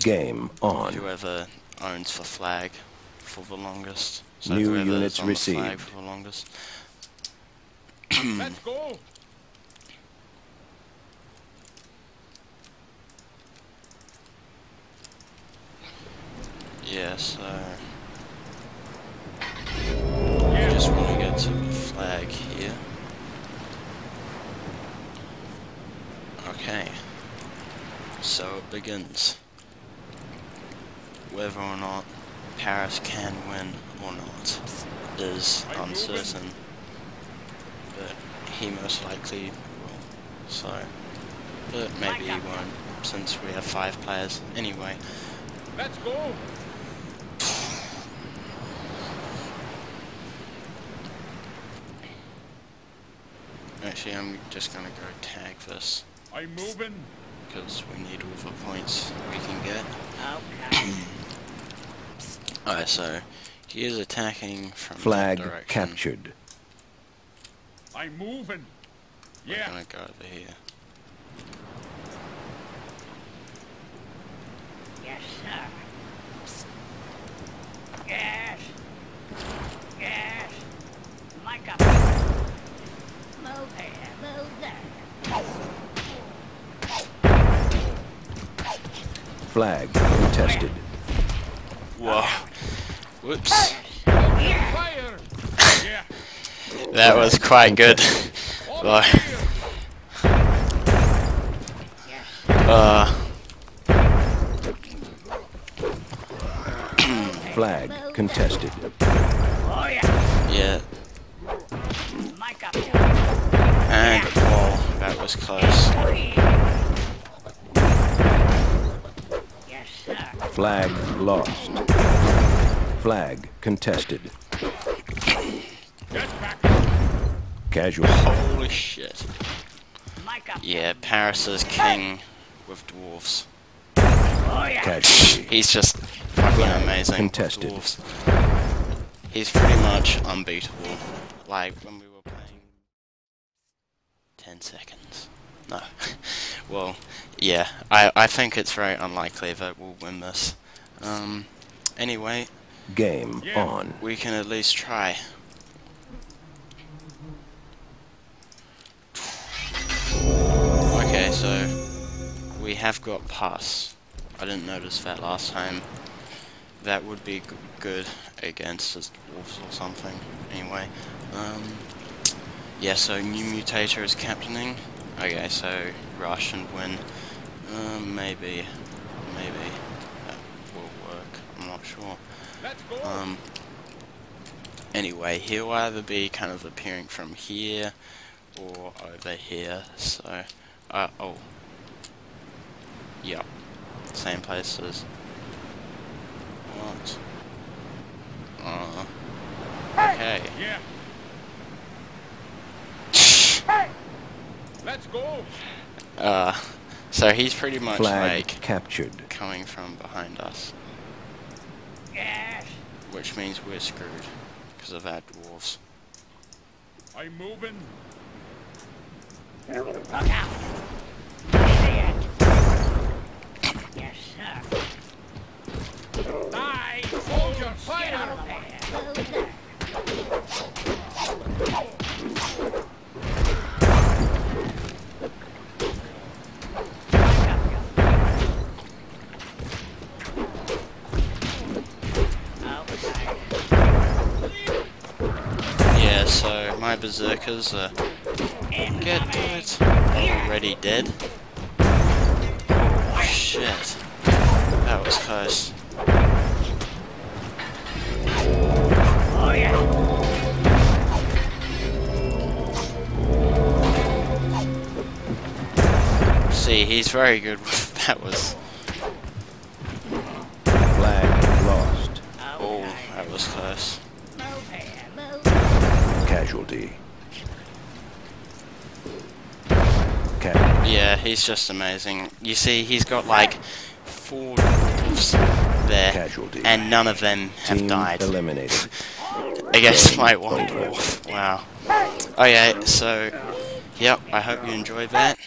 Game on. Whoever owns the flag for the longest. So New units on the flag received. for the longest. Let's go. Yeah, so Yeah. just want to get to the flag here. Okay. So it begins. Whether or not Paris can win or not is uncertain. But he most likely will. So, but maybe he won't since we have five players anyway. Let's go. Actually, I'm just gonna go tag this I'm moving. because we need all the points we can get. Okay. Alright, so he is attacking from Flag that direction. captured. I'm moving. We're Yeah. gonna go over here. Yes, sir. Yes. Yes. Mic up. Move here, move there. Flag contested. Whoa. Whoops. Here. Fire. Yeah. That was quite good. Over Like, here. Yes. uh, Flag contested. Oh, yeah. yeah, Mic up. and whoa, that was close. Flag lost. Flag contested. Casualty. Holy shit. Yeah, Paris is king with dwarves. Oh, yeah. He's just fucking amazing. contested. He's pretty much unbeatable. Like when we were playing 10 seconds. No. well, yeah, I, I think it's very unlikely that we'll win this. Um, anyway, Game Yeah. on. we can at least try. Okay, so we have got pass. I didn't notice that last time. That would be g- good against the dwarves or something. Anyway, um, yeah. So new mutator is captaining. Okay, so rush and win. Um, maybe, maybe that will work. I'm not sure. Let's go. Um. Anyway, he'll either be kind of appearing from here or over here. So, uh oh, yep, same places. What? Uh. Okay. yeah. Let's go. Uh. So he's pretty much Flag like captured. coming from behind us, Yes. Which means we're screwed because of our dwarves. I'm moving. Look out. My berserkers are get it already dead. Oh, shit. That was close. See, he's very good with that was Flag lost. oh that was close. Move here. Move. Casualty. Ca- Yeah, he's just amazing. You see, he's got like four dwarves there, Casualty. and none of them have Team died eliminated. against my one dwarf. Wow. Okay, so, yep, I hope you enjoyed that.